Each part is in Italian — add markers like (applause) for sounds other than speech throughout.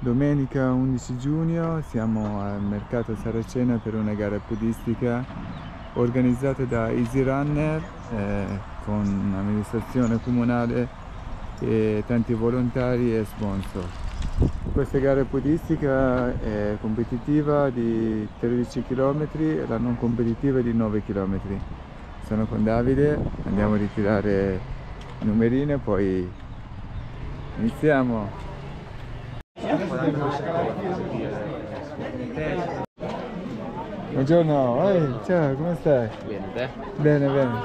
Domenica 11 giugno siamo al mercato Saracena per una gara podistica organizzata da Easy Runner eh, con amministrazione comunale e tanti volontari e sponsor. Questa gara podistica è competitiva di 13 km e la non competitiva di 9 km. Sono con Davide, andiamo a ritirare i numerini e poi iniziamo. Buongiorno, Ehi, ciao, come stai? Bene, te? Bene, bene.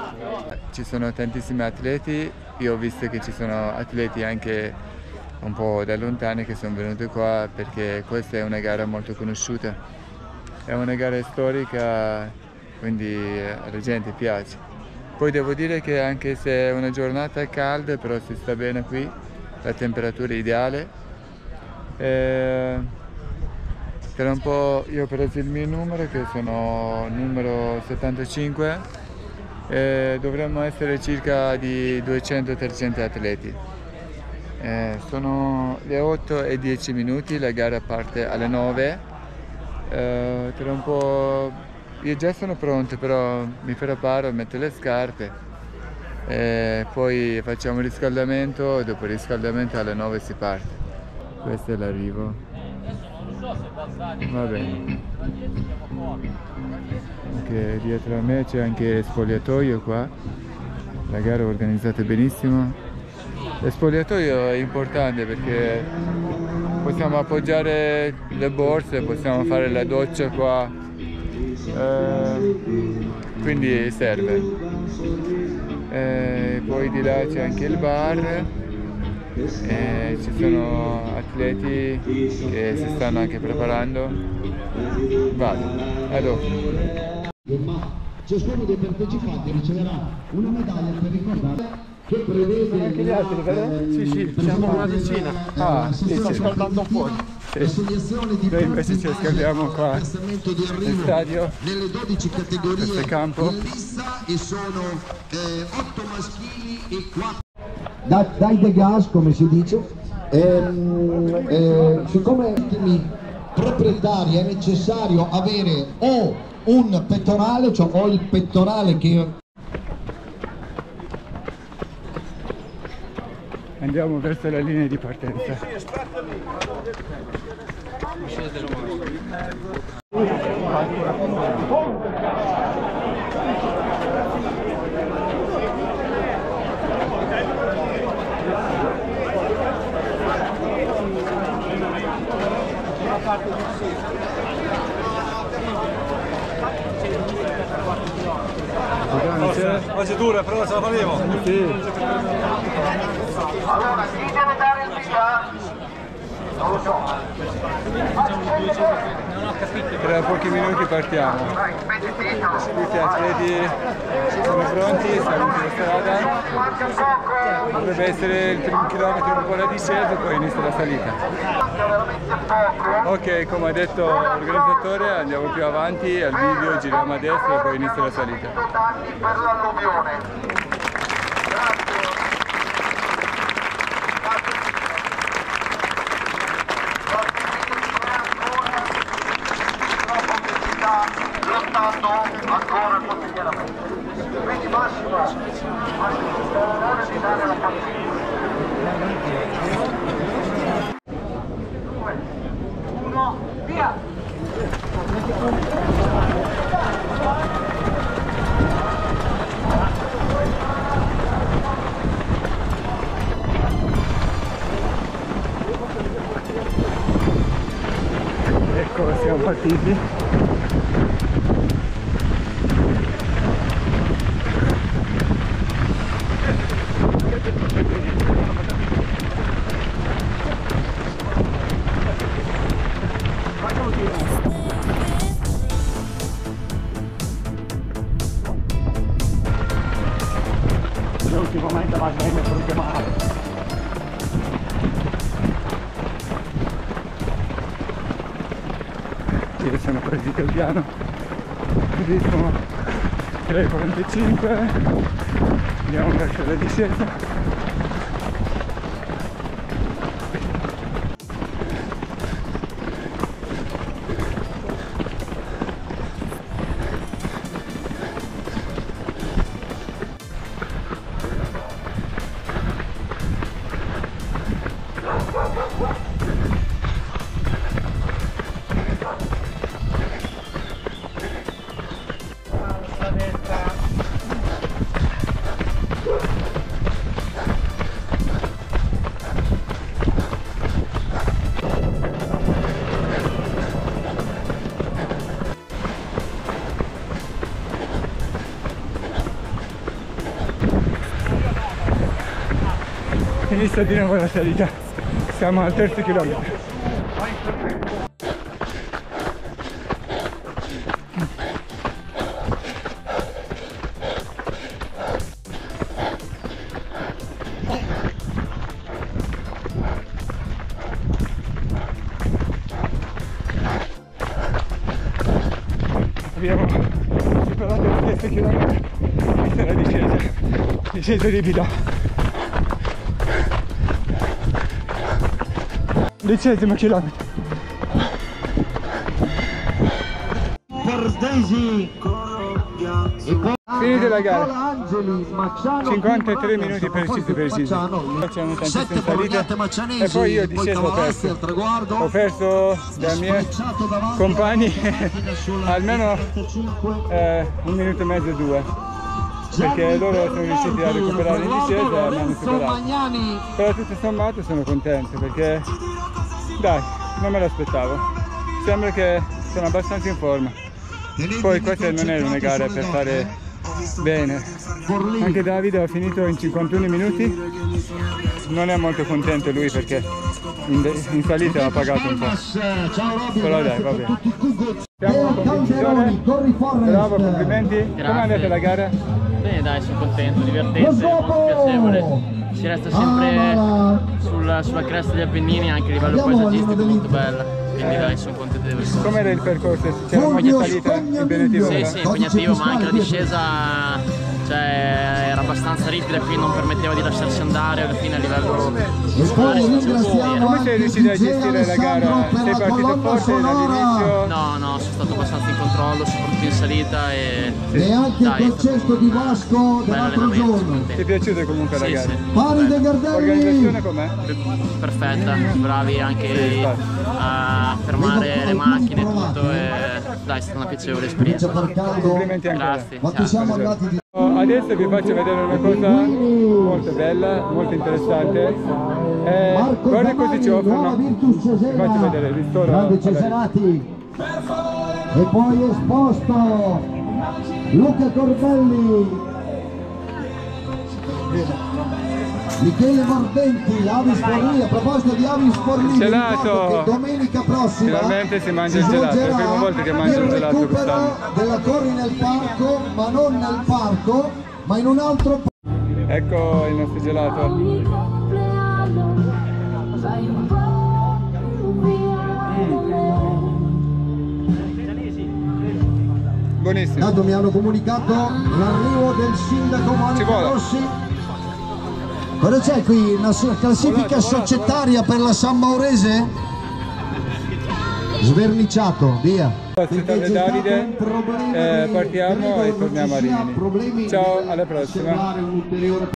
Ci sono tantissimi atleti, io ho visto che ci sono atleti anche un po' da lontani che sono venuti qua perché questa è una gara molto conosciuta. È una gara storica, quindi alla gente piace. Poi devo dire che anche se è una giornata calda, però si sta bene qui, la temperatura è ideale. Eh, per un po' io ho preso il mio numero che sono numero 75 e dovremmo essere circa di 200-300 atleti. Eh, sono le 8 e 10 minuti, la gara parte alle 9. Eh, tra un po' io già sono pronto, però mi preparo, metto le scarpe e poi facciamo il riscaldamento, dopo il riscaldamento alle 9 si parte. Questo è l'arrivo. Va bene. Anche dietro a me c'è anche spogliatoio qua. La gara è organizzata benissimo. Lo spogliatoio è importante perché possiamo appoggiare le borse, possiamo fare la doccia qua. Eh, quindi serve. E poi di là c'è anche il bar e ci sono atleti che si stanno anche preparando. Vado, a dopo. Ciascuno dei partecipanti riceverà una medaglia per ricordare che prevede Anche gli altri, vero? Sì, sì, siamo una decina. Ah, sì, Sto sì. scaldando po'. l'assegnazione di Noi invece ci scaldiamo qua nel stadio. nelle 12 categorie Questo campo. in lista e sono 8 maschili e 4 da, dai de gas come si dice ehm, eh, siccome ultimi proprietari è necessario avere o un pettorale cioè o il pettorale che Andiamo verso la linea di partenza. Vediamo, c'è? Oggi è dura, però ce la faremo. Sì. Allora, chi deve dare il via? Non lo so. Tra pochi minuti partiamo. Gli atleti sono pronti, siamo sulla strada. Dovrebbe essere il primo chilometro un po' la discesa, poi inizia la salita. Ok, come ha detto l'organizzatore, andiamo più avanti, al video giriamo a destra e poi inizia la salita. Lottando ancora quotidianamente. Quindi Massimo, Massimo, l'onore di dare la partita. Due, uno, via! Ecco, siamo partiti. Sì, siamo partiti al piano. Ritmo 3.45. Andiamo verso la discesa. Vista di nuovo la salita. Siamo al terzo chilometro. Abbiamo superato il terzo chilometro. Questa è la discesa. Discesa ripida. Dicesimo chilometro. E Finita la gara. Nicola Angeli, Macciano, 53 Pima, minuti precisi precisi. C'erano tantissime salite e poi io disceso ho perso. Ho perso dai miei compagni (laughs) almeno 75. eh, un minuto e mezzo due perché loro sono riusciti a recuperare in discesa e hanno superato. Però tutto sommato sono contento perché dai, non me l'aspettavo. Sembra che sono abbastanza in forma. Poi queste non è una gara per fare bene. Anche Davide ha finito in 51 minuti. Non è molto contento lui perché in, in salita ha pagato un po'. Però dai, va bene. Siamo con. Bravo, complimenti. Come è Grazie. andata la gara? Bene dai, sono contento, divertente, molto piacevole. Si resta sempre Ah, sulla, sulla cresta degli Appennini, anche a livello paesaggistico molto bella. Quindi dai, sono contento di aver fatto. Com'era il percorso? C'era qualche salita impegnativa? Sì, Ora, sì, codice impegnativo, ma anche la discesa cioè, era abbastanza ripida, qui non permetteva di lasciarsi andare, alla fine a livello E Come sei riuscito a gestire la gara? Sei partito forte dall'inizio? No, no, sono stato abbastanza in controllo, soprattutto in salita e... e anche Dai, il è stato concerto di Vasco un bel dell'altro giorno. Ti è piaciuta comunque la Sì, gara? sì. Pari De L'organizzazione Gardelli. com'è? perfetta, bravi anche a fermare le macchine e tutto e dai, è stata una piacevole esperienza. Complimenti anche. Grazie. Ciao. Adesso vi faccio vedere una cosa molto bella, molto interessante. Eh, guarda cosa ci offrono. Vi faccio vedere il alla- Cesenati. E poi esposto Luca Corbelli. Michele Mordenti, Avis Forlì, a proposito di Avis Forlì, Gelato. che domenica prossima Finalmente si mangia il gelato, è la prima volta che mangio il il gelato recupero quest'anno. della Corri nel parco, ma non nel parco, ma in un altro parco. Ecco il nostro gelato. Buonissimo. Intanto mi hanno comunicato l'arrivo del sindaco Monica. Rossi. Cosa c'è qui? Una classifica societaria per la San Maurese? Sverniciato, via. Stato Davide, Eh, partiamo e torniamo a Rimini. Ciao, alla prossima.